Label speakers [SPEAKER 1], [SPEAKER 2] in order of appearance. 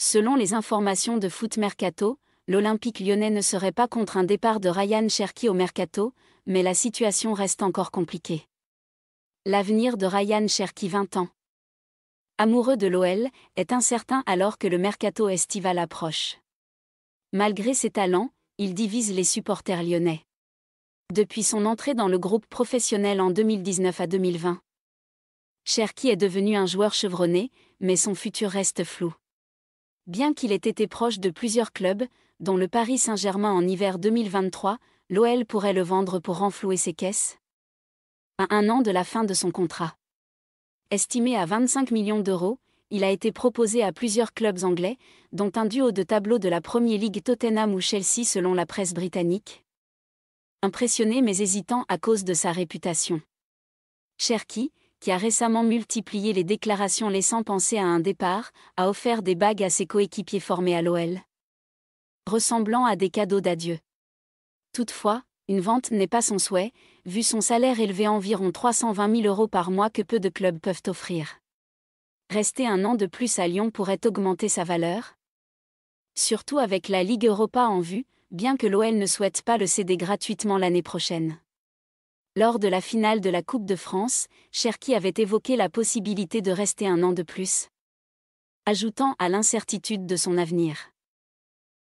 [SPEAKER 1] Selon les informations de Foot Mercato, l'Olympique lyonnais ne serait pas contre un départ de Ryan Cherki au Mercato, mais la situation reste encore compliquée. L'avenir de Ryan Cherki 20 ans. Amoureux de l'OL, est incertain alors que le Mercato estival approche. Malgré ses talents, il divise les supporters lyonnais. Depuis son entrée dans le groupe professionnel en 2019 à 2020, Cherki est devenu un joueur chevronné, mais son futur reste flou. Bien qu'il ait été proche de plusieurs clubs, dont le Paris Saint-Germain en hiver 2023, l'OL pourrait le vendre pour renflouer ses caisses À un an de la fin de son contrat. Estimé à 25 millions d'euros, il a été proposé à plusieurs clubs anglais, dont un duo de tableau de la Premier League Tottenham ou Chelsea selon la presse britannique. Impressionné mais hésitant à cause de sa réputation. Cherki, qui a récemment multiplié les déclarations laissant penser à un départ, a offert des bagues à ses coéquipiers formés à l'OL. Ressemblant à des cadeaux d'adieu. Toutefois, une vente n'est pas son souhait, vu son salaire élevé environ 320 000 euros par mois que peu de clubs peuvent offrir. Rester un an de plus à Lyon pourrait augmenter sa valeur Surtout avec la Ligue Europa en vue, bien que l'OL ne souhaite pas le céder gratuitement l'année prochaine. Lors de la finale de la Coupe de France, Cherki avait évoqué la possibilité de rester un an de plus. Ajoutant à l'incertitude de son avenir.